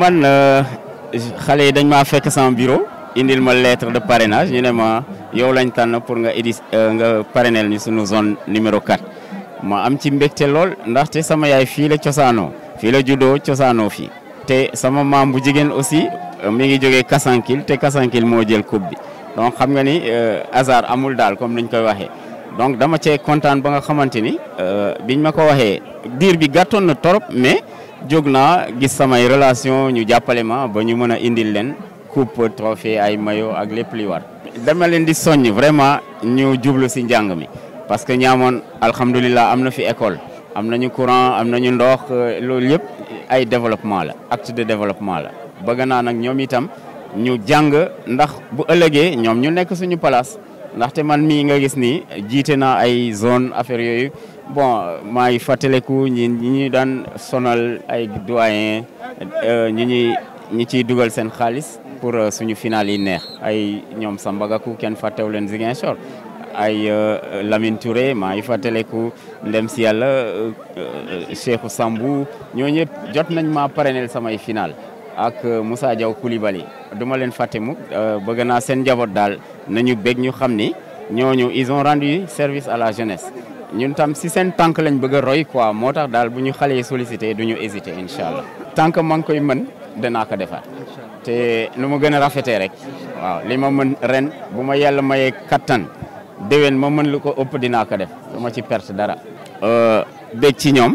man euh, xale yi dañ maa fekk sama bureau indil ma lettre de parrainage ñu ne ma yow lañ tànn pour nga édis euh, nga parrainel zone numéro 4 ma am ci mbégte lool ndaxte sama yaay fii la cosaanoo fii la juddoo cosaanoo fii. Te sama bu aussi euh, mi ngi jël coupe bi. Donc xam nga ni hasard amul daal comme niñ koy donc dama cee kontaan ba nga xamante ni biñ ma ko waxee diir bi gàttoon na torop mais jóg naa gis samay relation ñu jàppale ma ba ñu mën a indil leen coupe trophée ay mayo ak lépp li war. Dama leen di soññ vraiment ñu jublu si njàng mi parce que ñaamoon alhamdulilah am na fi école am nañu courant am nañu ndox loolu yëpp ay développement la acte de développement la. Bëgg naa nag ñoom itam ñu jàng ndax bu ëllëgee ñoom ñu nekk suñu ndaxte man mii nga gis ni jiite naa ay zone affaire yooyu. Bon maa ngi fàttaliku ñi ñi daan sonal ay doyen ñi ñuy ñi ciy dugal seen xaalis pour suñu final yi neex. Ay ñoom Sambagaku kenn fàttewu leen Ziguinchor. Ay Lamine Touré maa ngi fàttaliku ndem si yàlla Cheikhou Sambou. Ñoo jot nañ maa parrainel samay final. Ak Moussa Diaw Koulibaly. Du ma leen fàtte mukk bëgg naa seen njaboot daal nañu bég ñu xam ni ñooñu ils ont rendu service à la jeunesse. Ñun tam si seen tànk lañ bëgg a roy quoi. Moo tax daal bu ñu xale yi sollicité du ñu hésité incha allah. tant que maa ngi koy mën danaa ko defaat te nu mu gën a rafetee rek waaw li ma mën ren bu ma yàlla mayee kattan déwén ma mën lu ko ëpp dinaa ko def. Du ma ci perte dara. bég ci ñoom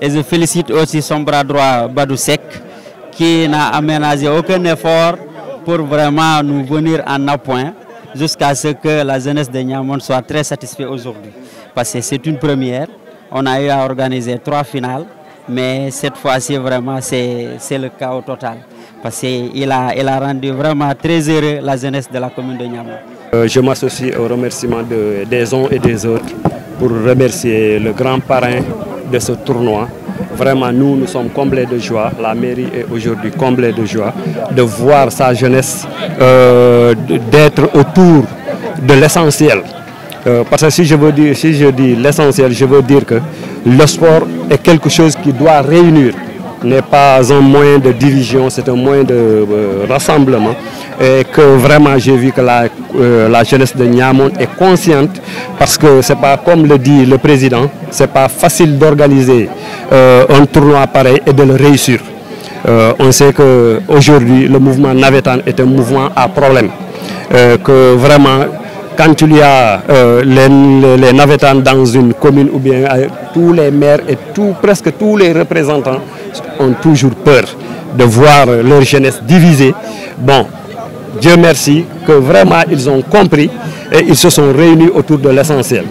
et je félicite aussi son bras droit Badou Seck qui n'a aménagé aucun effort. pour vraiment nous venir en appoint jusqu'à ce que la jeunesse de Niamon soit très satisfaite aujourd'hui. Parce que c'est une première. On a eu à organiser trois finales, mais cette fois-ci, vraiment, c'est le chaos total. Parce qu'il a, il a rendu vraiment très heureux la jeunesse de la commune de Niamon. Euh, je m'associe au remerciement de, des uns et des autres pour remercier le grand parrain de ce tournoi. Vraiment, nous, nous sommes comblés de joie. La mairie est aujourd'hui comblée de joie de voir sa jeunesse, euh, d'être autour de l'essentiel. Euh, parce que si je, veux dire, si je dis l'essentiel, je veux dire que le sport est quelque chose qui doit réunir n'est pas un moyen de division, c'est un moyen de euh, rassemblement. Et que vraiment j'ai vu que la, euh, jeunesse de Niamon est consciente parce que c'est pas comme le dit le président, c'est pas facile d'organiser euh, un tournoi pareil et de le réussir. on sait que aujourd'hui le mouvement navetan est un mouvement à problème. que vraiment quand il y a les, les, les dans une commune ou bien tous les maires et presque tous les représentants ont toujours peur de voir leur jeunesse divisée. Bon, Dieu merci que vraiment ils ont compris et ils se sont réunis autour de l'essentiel.